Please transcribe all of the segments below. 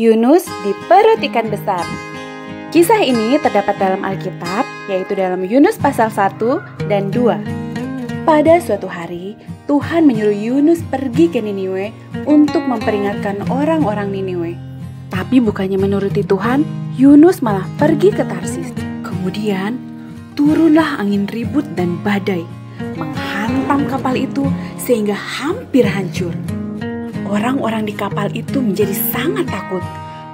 Yunus di perut ikan besar. Kisah ini terdapat dalam Alkitab, yaitu dalam Yunus pasal 1 dan 2. Pada suatu hari, Tuhan menyuruh Yunus pergi ke Niniwe untuk memperingatkan orang-orang Niniwe. Tapi bukannya menuruti Tuhan, Yunus malah pergi ke Tarsis. Kemudian, turunlah angin ribut dan badai, menghantam kapal itu sehingga hampir hancur. Orang-orang di kapal itu menjadi sangat takut.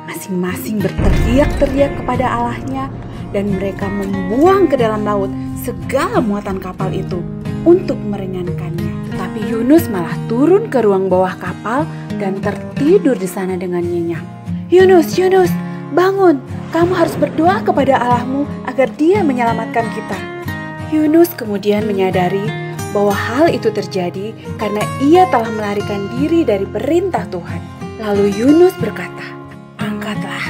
Masing-masing berteriak-teriak kepada Allahnya dan mereka membuang ke dalam laut segala muatan kapal itu untuk meringankannya. Tapi Yunus malah turun ke ruang bawah kapal dan tertidur di sana dengan nyenyak. Yunus, Yunus, bangun. Kamu harus berdoa kepada Allahmu agar dia menyelamatkan kita. Yunus kemudian menyadari bahwa hal itu terjadi karena ia telah melarikan diri dari perintah Tuhan. Lalu Yunus berkata, "Angkatlah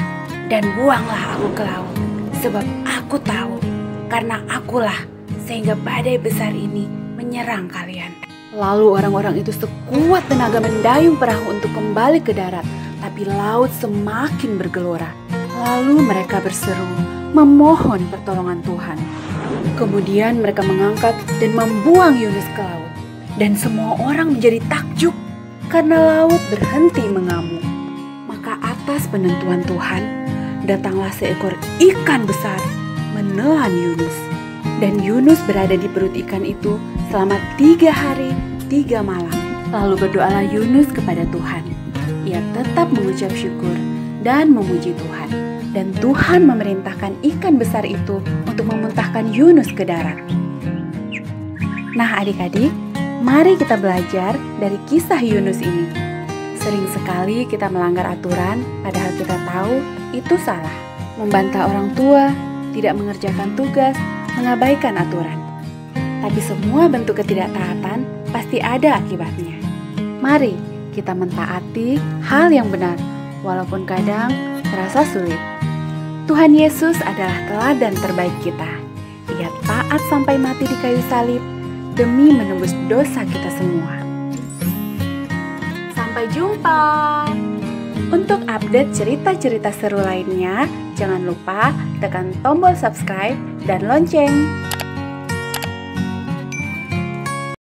dan buanglah aku ke laut, sebab aku tahu karena akulah sehingga badai besar ini menyerang kalian." Lalu orang-orang itu sekuat tenaga mendayung perahu untuk kembali ke darat, tapi laut semakin bergelora. Lalu mereka berseru, memohon pertolongan Tuhan. Kemudian mereka mengangkat dan membuang Yunus ke laut. Dan semua orang menjadi takjub karena laut berhenti mengamuk. Maka atas penentuan Tuhan, datanglah seekor ikan besar menelan Yunus. Dan Yunus berada di perut ikan itu selama tiga hari, tiga malam. Lalu berdoalah Yunus kepada Tuhan. Ia tetap mengucap syukur dan memuji Tuhan dan Tuhan memerintahkan ikan besar itu untuk memuntahkan Yunus ke darat. Nah, adik-adik, mari kita belajar dari kisah Yunus ini. Sering sekali kita melanggar aturan, padahal kita tahu itu salah. Membantah orang tua, tidak mengerjakan tugas, mengabaikan aturan. Tapi semua bentuk ketidaktaatan pasti ada akibatnya. Mari kita mentaati hal yang benar, walaupun kadang terasa sulit. Tuhan Yesus adalah teladan terbaik kita. Ia taat sampai mati di kayu salib demi menembus dosa kita semua. Sampai jumpa. Untuk update cerita-cerita seru lainnya, jangan lupa tekan tombol subscribe dan lonceng.